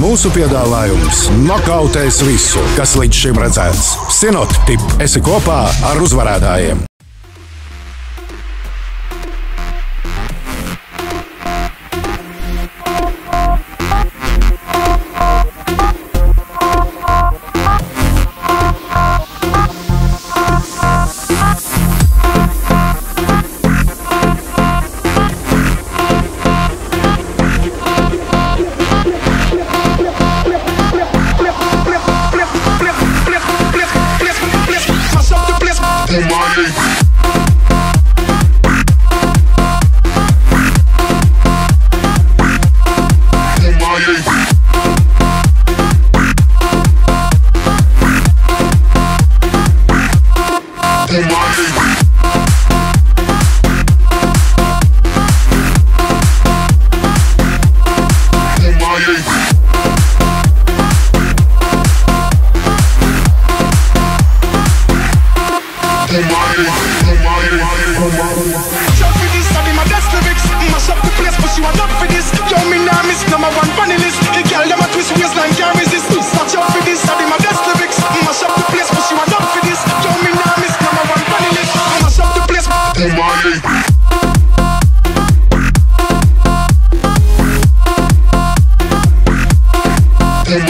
Mūsu piedāvājums nokautēs visu, kas līdz šim redzēts. Sinot, tip, esi kopā ar uzvarētājiem! Come on. Come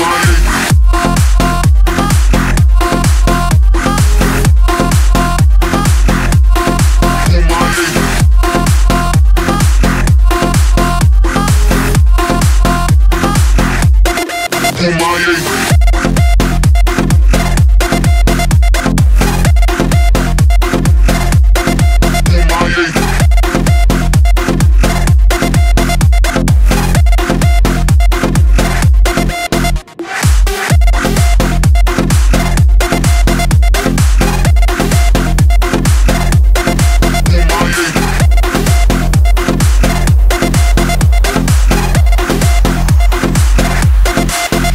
on.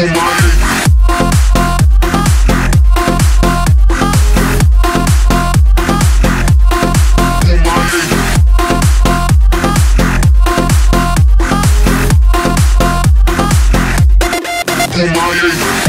Come on, yeah.